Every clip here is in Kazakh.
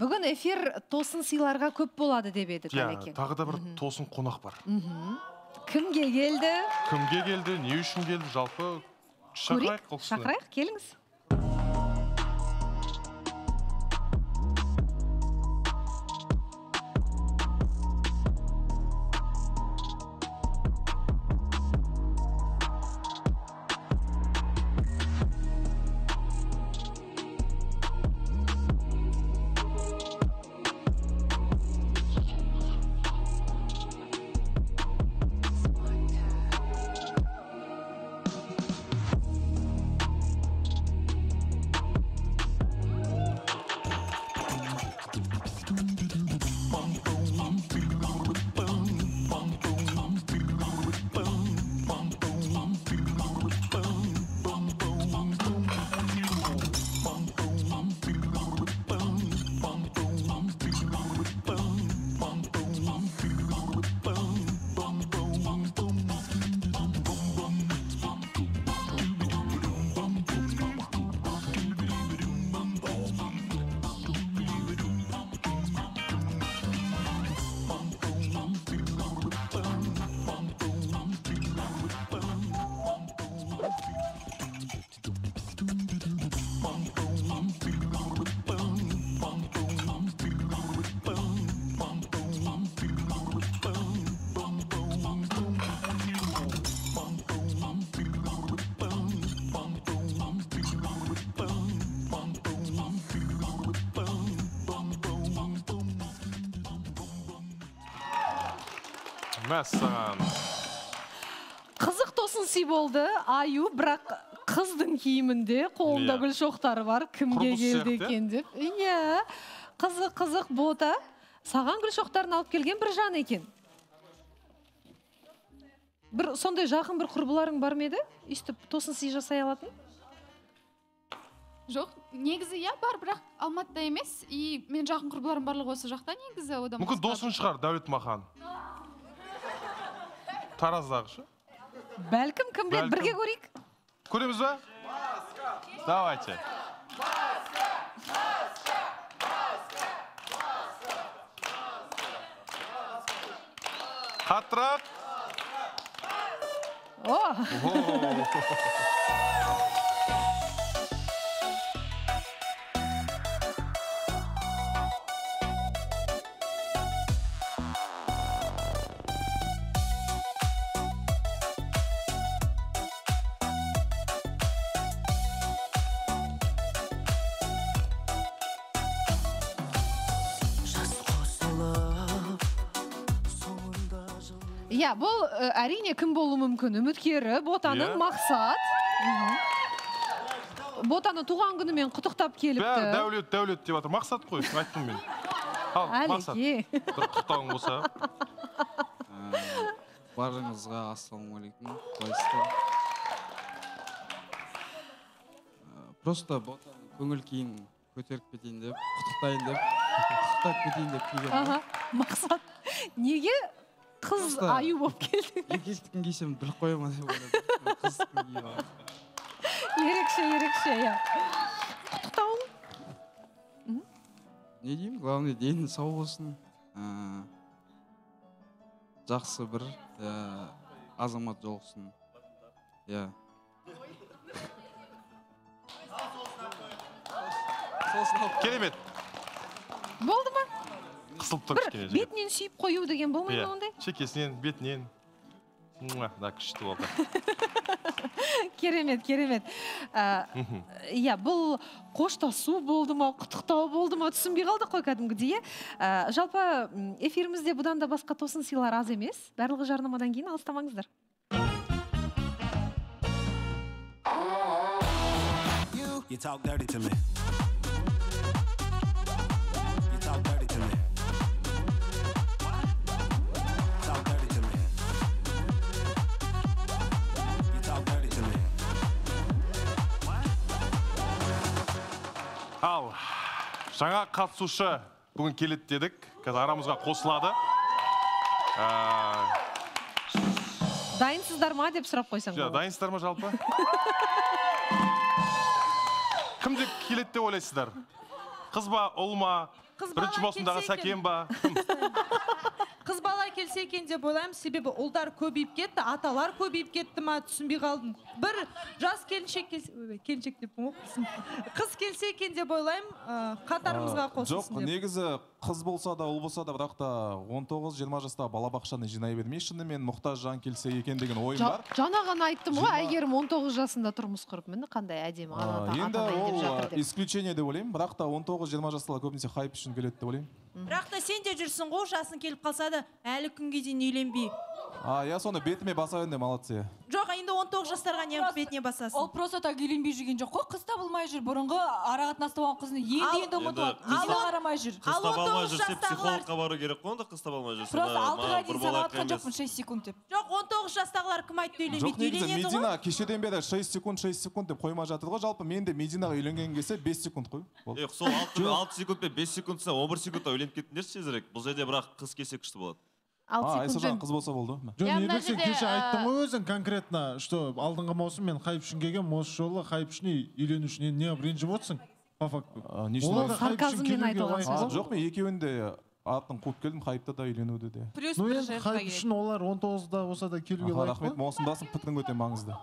бүгін эфир тосын сыйларға көп болады деп едік иә тағы да бір тосын қонақ бар. Кімге келді? Кімге келді не үшін келді жалпы шақырайық шақырайық келіңіз. Мәссаған. Қызық тосын сый болды аю бірақ қыздың киімінде қолында Иә. гүл шоқтары бар кімге келді екен деп. Иә қызық қызық бота саған гүл шоқтарын алып келген бір жан екен. Бір сондай жақын бір құрбыларың бар ма еді? Өйстіп тосын сый жасай алатын? Жоқ негізі иә бар бірақ алматыда емес. И мен жақын құрбыларым барлығы осы жақта негізі одан мүмкін досың шығар дәулет махан тараздағы шы бәлкім кім біледі? Бірге көрейік. Көреміз ба? Давайте. Қаттырақ о! Иә бұл ә, әрине кім болуы мүмкін үміткері ботаның мақсат ботаны туған күнімен құттықтап бәрі келіпті дәулет дәулет деп жатыр мақсат қой айттым мен ал мақсат құттықтауың болса барыңызға ассалаумағалейкум қалайсыздар просто ботаның көңіл күйін көтеріп кетейін деп құттықтайын деп құттықтап кетейін деп келгенмін мақсат неге қыз аю болып келді. еркектікін кисем біліп қоя ма деп ойладым ерекше ерекше иә. Құттықтауың не деймін главное дені сау болсын. Ә, жақсы бір ә, азамат жолықсын. Иә. Керемет болды ма? Қысылып тұр бір кішкене жігіт. бетінен сүйіп қою деген болмай Иә, ма ондай? Шекесінен бетінен. Да күшті болды. Керемет керемет. Иә бұл қоштасу болды ма құттықтау болды ма түсінбей қалдық қой кәдімгідей иә. Жалпы эфирімізде бұдан да басқа тосын сыйлар аз емес. Барлығы жарнамадан кейін алыстамаңыздар. You talk dirty to me. Жаңа қатысушы бүгін келеді дедік. Қазір арамызға қосылады. Ә, дайынсыздар ма деп сұрап қойсаң жа, болады. дайынсыздар ма жалпы? Кім деп келеді деп ойлайсыздар? Қыз ба ұл ма? Бірінші маусымдағы сәкен ба? қыз бала келсе екен деп ойлаймын себебі ұлдар көбейіп кетті аталар көбейіп кетті ма түсінбей қалдым. бір жас келіншек келсе келіншек деппін ғой қыз келсе екен деп ойлаймын ә, қатарымызға жоқ қосылсын деп. негізі қыз болса да ұл болса да бірақ та 19-20 жастағы балабақшаны жинай бермей шынымен мұқтаж жан келсе екен деген ойым бар. жаңа ғана айттым ғой әйгерім 19 жасында тұрмыс құрып міне қандай әдемі енді ол исключение деп ойлаймын бірақ та 19-20 жастағылар көбінесе хайп үшін келеді деп ойлаймын. Бірақ та сен де жүрсің ғой жасың келіп қалса да әлі күнге дейін үйленбей. А иә соны бетіме баса берді молодцы жоқ енді 19 жастарға неғып бетіне басасың? Ол просто так үйленбей жүрген жоқ қой қыз табылмай жүр. Бұрынғы ара қатынаста болған қызын енді енді ұмытып алды он- қарамай жүр? қыз таба алмай 19 жүрсе жастағылар- психологқа бару керек қой онда қыз таба алмай жүрсе. Просто алтыға дейін емес. жоқпын шесть секунд деп. Жоқ 19 жастағылар кім айтты жоқ үйленбейді негізі үйленеді ғой? медина кешеден бері 6 секунд 6 секунд деп қоймай жатыр ғой. Жалпы мен де мединаға үйленген кезде 5 секунд қой. Сол алты алты секунд пен бес секундта он бір секундта үйленіп кеттіңдерші тезірек бұл жерде бірақ қыз келсе күшті болады. Алты а қыз болса болды жоқ не кеше ә, айттың ғой өзің конкретно что алдыңғы маусым мен хайп үшін келгенмін осы жолы хайп үшін үй- үйлену үшін енді неғып ренжіп отырсың по факту? Сарказммен айтылған жоқ мен екеуін де атын қуып келдім хайпта да үйленуде де. Плюс ну енді хайп үшін олар 19-да болса да келуге лайық рахмет маусымдасың пікірің өте маңызды.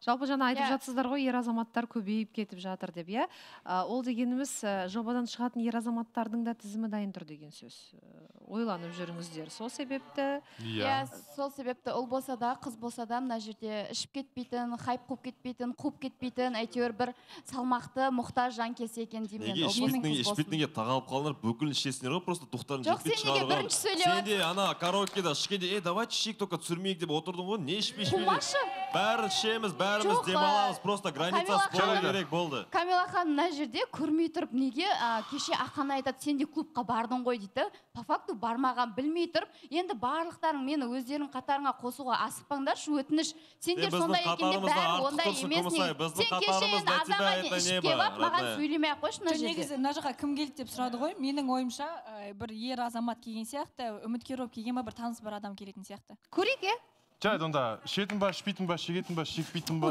Жалпы жаңа айтып Иә. жатсыздар ғой ер азаматтар көбейіп кетіп жатыр деп иә? Ол дегеніміз ә, жобадан шығатын ер азаматтардың да тізімі дайын тұр деген сөз. Ә, ойланып жүріңіздер. Сол себепті иә. Иә сол себепті ұл болса да қыз болса да мына жерде ішіп кетпейтін хайп қуып кетпейтін қуып кетпейтін әйтеуір бір салмақты мұқтаж жан келсе екен деймін неге тағалып қалдыңдар бүкіл ішесіңдер ғой просто духтарың Жоқ, сен неге бірінші сөйлеп сен де ана караокеда ішкенде е давайте ішейік только түсірмейік деп отырдың ғой. Не ішпей ішпей. қумашы бәрі ішеміз бәріміз демаламыз просто границасы болу ханым. керек болды. Камила ханым мына жерде көрмей тұрып неге а, кеше ақан айтады сен де клубқа бардың ғой дейді. По факту бармаған білмей тұрып енді барлықтарың мені өздерің қатарыңа қосуға асықпаңдаршы өтініш. Сендер сондай екен деп бәрі ондай емес сен кеше енді не ішіп бар, келіп алып маған сөйлемей ақ қойшы мына жерде негізі мына жаққа кім келді деп сұрады ғой? Менің ойымша ә, бір ер азамат келген сияқты үміткер болып келген ба бір таныс бір адам келетін сияқты. Көрейік иә жарайды онда ішетін ба ішпейтін ба шегетін ба шекпейтін ба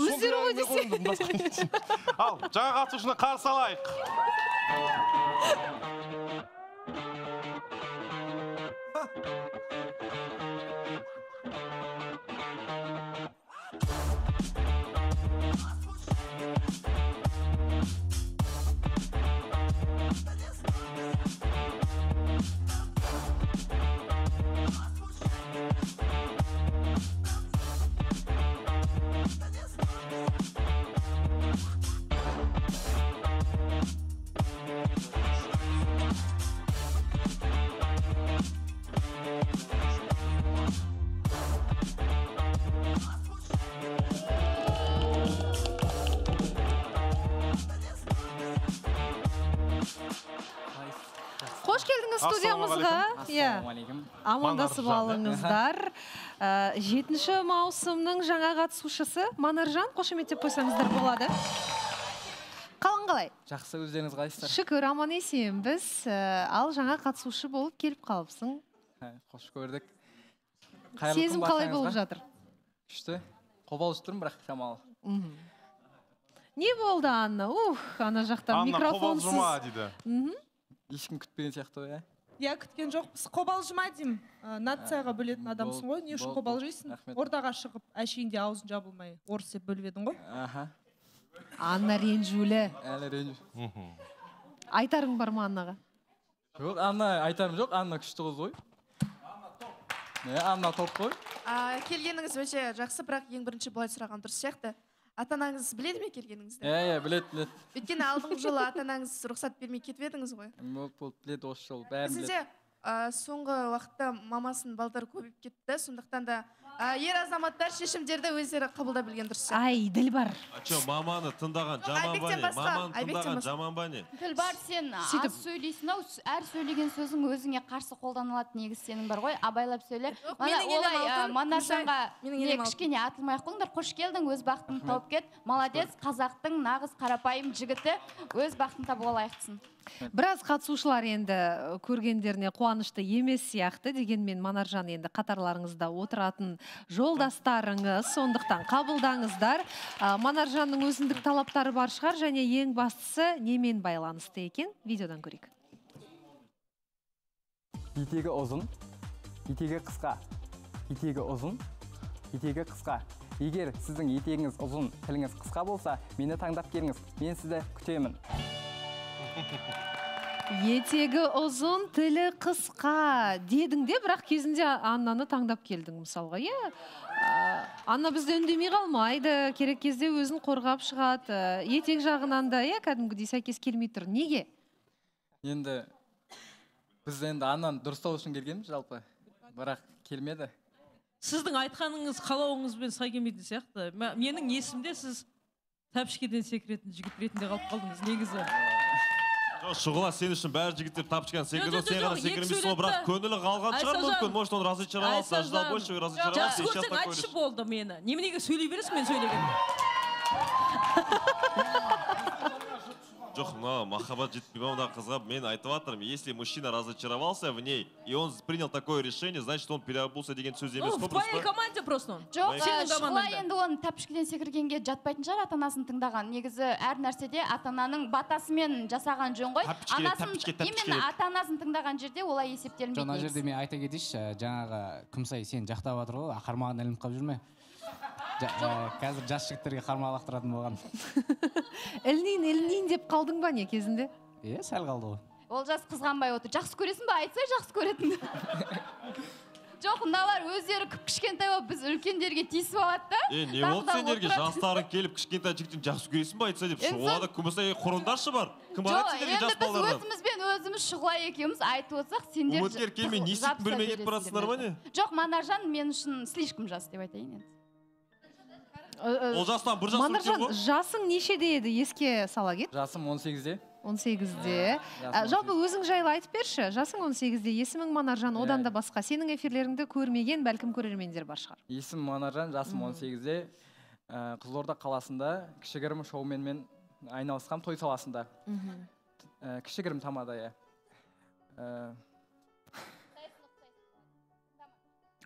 өздері ғой дейсің? ал жаңа қатысушыны қарсы алайық келдіңіз студиямызға иә. Амандасып алыңыздар. Ә, жетінші маусымның жаңа қатысушысы манаржан. Қошеметтеп қойсаңыздар болады. Қалың қалай? Жақсы өздеріңіз қалайсыздар? Шүкір аман есенбіз Ә, ал жаңа қатысушы болып келіп қалыпсың. Қош көрдік. Қайырлы күн сезім қалай болып жатыр? Күшті. Қобалжып тұрмын бірақ шамалы. Не болды анна? Ух ана жақта анна микрофонсыз. қобалжыма дейді. Мгм. Ешкім күтпеген сияқты ғой иә? Иә күткен жоқпыз. Қобалжыма деймін Ә, нацияға бөлетін адамсың ғой. не үшін қобалжисың ортаға шығып әшейінде аузың жабылмай орыс деп бөліп едің ғой. Аха. Анна ренжулі. Әлі ренжу. Айтарың бар ма аннаға? Жоқ анна айтарым жоқ. Анна күшті қыз ғой. Иә анна топ қой. А, келгеніңіз өте жақсы бірақ ең бірінші былай сұраған дұрыс сияқты. Ата анаңыз біледі ме келгеніңізді? Иә иә біледі біледі. Өйткені алдыңғы жылы ата анаңыз рұқсат бермей кетіп едіңіз ғой. Болды болды біледі осы жолы бәрін біледі. соңғы уақытта мамасының балдары көбейіп кетті сондықтан да ер азаматтар шешімдерді өздері қабылдай білген дұрыс сияқты. Ай ділбар а че маманы тыңдаған жаман ба не маманы тыңдаған жаман ба не тілбар сен аз сөйлейсің ау әр сөйлеген сөзің өзіңе қарсы қолданылады негізі сенің бар ғой. Абайлап сөйле. Олай манаржанға менің не кішкене атылмай ақ қойыңдар. Қош келдің өз бақытыңды тауып кет. Молодец қазақтың нағыз қарапайым жігіті өз бақытын табуға лайықтысың біраз қатысушылар енді көргендеріне қуанышты емес сияқты дегенмен манаржан енді қатарларыңызда отыратын жолдастарыңыз сондықтан қабылдаңыздар. Манаржанның өзіндік талаптары бар шығар және ең бастысы немен байланысты екен? Видеодан көрейік. Етегі ұзын етегі қысқа. Етегі ұзын етегі қысқа. Егер сіздің етегіңіз ұзын тіліңіз қысқа болса мені таңдап келіңіз. Мен сізді күтемін. Етегі ұзын тілі қысқа дедің де бірақ кезінде аннаны таңдап келдің мысалға иә? Анна бізде үндемей қалмайды керек кезде өзін қорғап шығады. Етек жағынан да иә кәдімгідей сәйкес келмей тұр. Неге? Енді біз енді ананы дұрыстау үшін келгенбіз жалпы. Бірақ келмеді. Сіздің айтқаныңыз қалауыңызбен сай келмейтін сияқты. Менің есімде сіз тәпішкеден секіретін жігіт ретінде қалып қалдыңыз негізі. Жоқ шұғыла сен үшін бәрі жігіттер тапочкадан секірді сен ғана екі секірмейсің ғой бірақ көңілі қалған шығар мүмкін. Может он разочаровался ожидал больше разочаровался жақсы көрсең айтшы болды мені. Неменеге сөйлей бересің мен сөйлегенде жоқ мына махаббат жетпей ма мына қызға мен айтып жатырмын если мужчина разочаровался в ней и он принял такое решение значит он переобулся деген сөз емес Ну, қой в твоей команде просто. Он жоқ шұғыла енді оны тәпішкеден секіргенге жатпайтын шығар ата анасын тыңдаған. Негізі әр нәрседе ата ананың батасымен жасаған жөн ғой. Анасын именно ата анасын тыңдаған жерде олай есептелінбейді мына жерде мен айта кетейінші жаңағы күмсай сен жақтап жатыр ғой қармағына ілініп қалып жүрме қазір жас жігіттерге қармақ лақтыратын болған ілінейін ілінейін деп қалдың ба не кезінде? Иә сәл қалды ғой. Олжас қызғанбай отыр. Жақсы көресің ба? Айтсай жақсы көретінді жоқ мыналар өздері кіп кішкентай болып біз үлкендерге тиісіп алады да? Е не болды сендерге? жастарың келіп кішкентай жігіттен жақсы көресің ба айтса деп? Енді шұғылада күмісай құрыңдаршы бар. Кім жоқ алады сендерге енді жас біз өзімізбен өзіміз шұғыла екеуміз айтып отырсақ сендер үміткер келмей не істейтін білмей кетіп баратсыңдар ма не? Жоқ манаржан мен үшін слишком жас деп айтайын енді. Ол жастан бір жас манаржан ғой жасың нешеде еді еске сала кет. Жасым 18-де 18-де жасым Ә, жалпы өзің жайлы айтып берші. Жасың 18-де есімің манаржан одан да басқа сенің эфирлеріңді көрмеген бәлкім көрермендер бар шығар. Есімім манаржан жасым 18-де Ә, қызылорда қаласында кішігірім шоуменмен айналысқам той саласында. Ә, кішігірім тамада иә.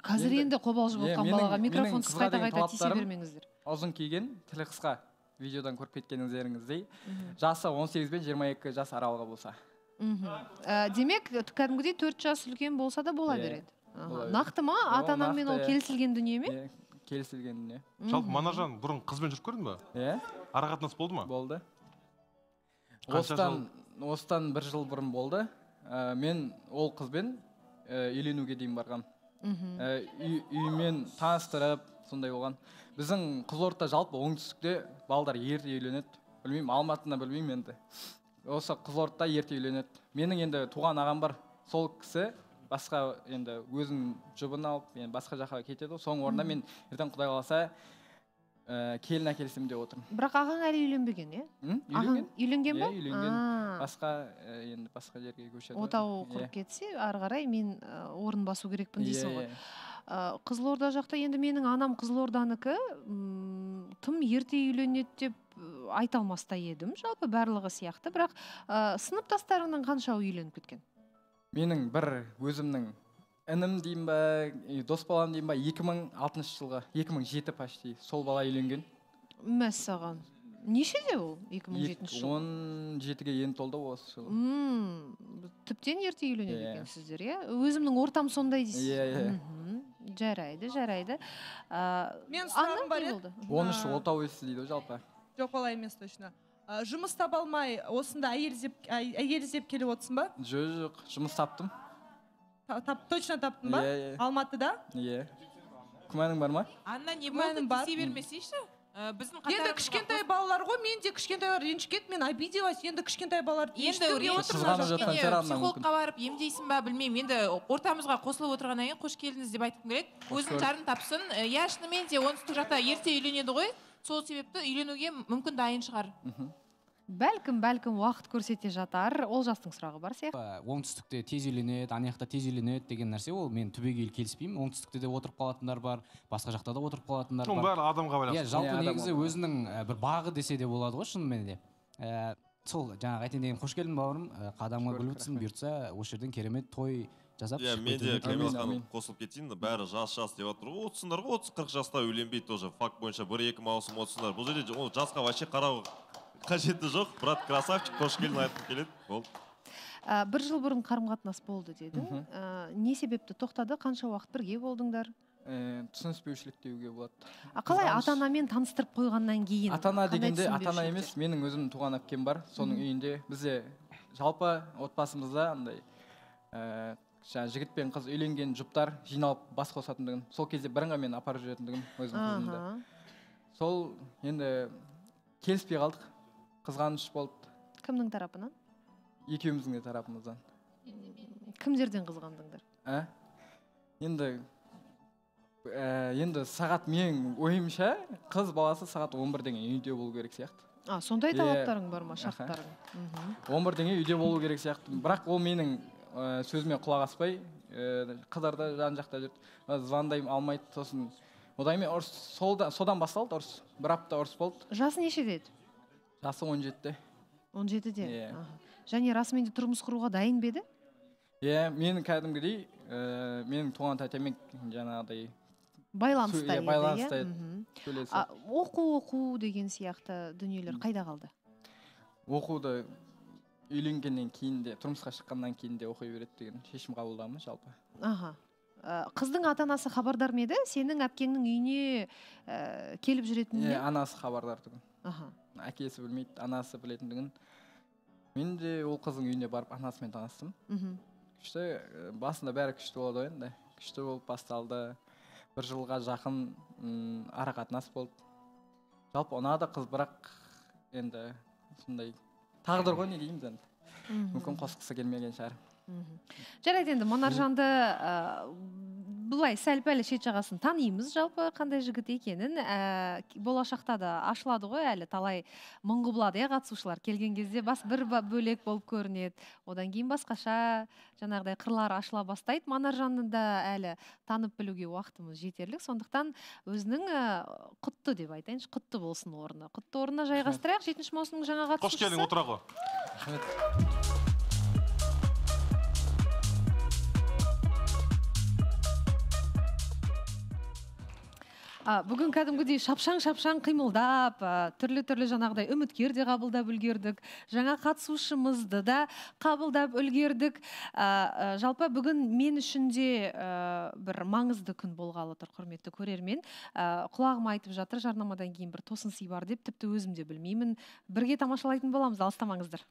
Қазір енді қобалжып Е, отқан балаға микрофонсыз қайта қайта тиісе бермеңіздер. ұзын киген тілі қысқа. Видеодан көріп кеткеніңіздей жасы 18 бен 22 жас аралығы болса. Мхм Ә, демек кәдімгідей төрт жас үлкен болса да бола Иә, береді. Нақты ма? Ата анаңмен ол иә. келісілген дүние ме? Иә, келісілген дүние. Жалпы манаржан бұрын қызбен жүріп көрдің ба иә ара қатынас болды ма? Болды. Осыдан осыдан бір жыл бұрын болды. Ә, мен ол қызбен үйленуге дейін барғам мхм үй- үймен таныстырып сондай болған. Біздің қызылорда жалпы оңтүстікте балдар ерте үйленеді. Білмеймін алматыны білмеймін енді. Осы қызылордада ерте үйленеді. Менің енді туған ағам бар. Сол кісі басқа енді өзінің жұбын алып енді басқа жаққа кетеді ғой. Соның орнына мен ертең құдай қаласа ә, келін әкелсем деп отырмын. Бірақ ағаң әлі үйленбеген иә? Ағаң үйленген ба? иә үйленген басқа ә, енді басқа жерге көшеді ғой. отау Иә. құрып кетсе ары қарай мен ә, орын басу керекпін дейсің Иә, ғой. иә. Ә, қызылорда жақта енді менің анам қызылорданікі тым ерте үйленеді деп айта алмас та едім жалпы барлығы сияқты. Бірақ ә, сыныптастарыңнан қаншауы үйленіп кеткен? Менің бір өзімнің інім деймін ба и дос балам деймін ба 2006 жылғы 2007 почти сол бала үйленген. Мәссаған нешеде ол 2007 жыл? 17-ге енді толды осы жылы. Мм, тіптен ерте үйленеді Иә. екенсіздер иә? Өзімнің ортам сондай дейсіз. Иә, иә. Мгм. жарайды жарайды. Ә, Мен сұрағым бар еді? болды? 13 отау иесі дейді ғой жалпы. Жоқ олай емес точно. Жұмыс таба алмай осында әйел іздеп әй- әйел іздеп келіп отырсың ба? Жоқ жоқ жұмыс таптым. Та- тап точно таптың ба Иә, алматыда? Иә күмәнің бар ма? Анна не болды тиісе бермесейші. Ә, біздің енді кішкентай балалар ғой мен де кішкентайлар ренжіп кетті мен обиделась енді кішкентай балалар енді психологқа барып емдейсің ба білмеймін. Енді ортамызға қосылып отырғаннан кейін қош келдіңіз деп айтқым келеді. Өзінің жарын тапсын. Ә, иә шынымен де оңтүстік жақта ерте үйленеді ғой. Сол себепті үйленуге мүмкін дайын шығар. Бәлкім бәлкім уақыт көрсете жатар. Ол жастың сұрағы бар сияқты. Ә, оңтүстікте тез үйленеді ана жақта тез үйленеді деген нәрсе ол. Мен түбегейлі келіспеймін. Оңтүстікте де отырып қалатындар бар басқа жақта да отырып қалатындар оның бар. бәрі адамға байланысты. Иә жалпы Иә, негізі өзінің ә, бір бағы десе де болады ғой шынымен де Ә, сол жаңағы айтайын деген қош келдің бауырым қадамға гүл бітсін бұйыртса осы жерден керемет той жасап иә мен де тілеймін. ханым қосылып кетейін бәрі жас жас деп жатыр ғой. Отызсыңдар ғой отыз қырық жаста үйленбейді тоже. Факт бойынша бір екі маусым отызсыңдар бұл жерде ол жасқа вообще қарау қажеті жоқ. Брат красавчик қош келдің айтқым келеді. Болды Ә, бір жыл бұрын қарым қатынас болды дедің. Ә, не себепті тоқтады? Қанша уақыт бірге болдыңдар? Э, түсініспеушілік деуге болады. А қалай ата анамен таныстырып қойғаннан кейін? Ата ана дегенде ата ана емес менің өзімнің туған әпкем бар. Соның үйінде бізде жалпы отбасымызда андай ә, жаңағы жігіт пен қыз үйленген жұптар жиналып бас қосатындығын сол кезде бірыңғай мен апарып жүретіндігін өзімнің қызымды сол енді келіспей қалдық. Қызғаныш болды. Кімнің тарапынан? Екеуміздің де тарапымыздан. Кімдерден қызғандыңдар? Ә? енді ә, енді сағат менің ойымша қыз баласы сағат 11 деген үйде болу керек сияқты. А сондай талаптарың бар ма шарттарың. 11 деген үйде болу керек сияқты. Бірақ ол менің ә, сөзіме құлақ аспай ә, қыздар да жан жақта жүрді. Звондаймын алмайды сосын. Одан кейін ұрыс содан басталды ұрыс. Бір апта ұрыс болды. Жасы нешеде еді? Жасы 17-те он жетіде Иә. Және расымен де тұрмыс құруға дайын ба еді иә мен кәдімгідей ә, менің туған тәтеммен жаңағыдай байланыста иә, еді байланыста иә? еді. Оқу оқу деген сияқты дүниелер қайда қалды? Оқуды үйленгеннен кейін де тұрмысқа шыққаннан кейін де оқи береді деген шешім қабылдағанмын жалпы. Аха. Ә, қыздың ата анасы хабардар ма еді? Сенің әпкеңнің үйіне ә, келіп иә жүретініне анасы хабардар тұғын аха. Әкесі білмейді анасы білетіндігін. Мен де ол қыздың үйіне барып анасымен таныстым. Мхм. Күшті ә, басында бәрі күшті болады ғой енді. Күшті болып басталды. Бір жылға жақын м, арақатынас болды. Жалпы ұнады қыз бірақ енді сондай тағдыр ғой не дейміз енді. Мүмкін қосқысы келмеген шығар. Мгм. жарайды енді манаржанды ә, былай сәл пәл шет жағасын танимыз жалпы қандай жігіт екенін. Ә, болашақта да ашылады ғой әлі талай мың құбылады иә қатысушылар. Келген кезде бас бір бөлек болып көрінеді. Одан кейін басқаша жаңағыдай қырлары ашыла бастайды. Манаржанды да әлі танып білуге уақытымыз жетерлік. Сондықтан өзінің ә, құтты деп айтайыншы құтты болсын орны. Құтты орнына жайғастырайық. Жетінші маусымның жаңа қош келдің қатысушысы. отыра ғой. Бүгін кәдімгідей шапшаң шапшаң қимылдап түрлі түрлі жаңағыдай үміткер де қабылдап үлгердік жаңа қатысушымызды да қабылдап үлгердік. Жалпы бүгін мен үшін де бір маңызды күн болғалы тұр құрметті көрермен. А, құлағыма айтып жатыр жарнамадан кейін бір тосын сый бар деп тіпті өзім де білмеймін. Бірге тамашалайтын боламыз алыстамаңыздар.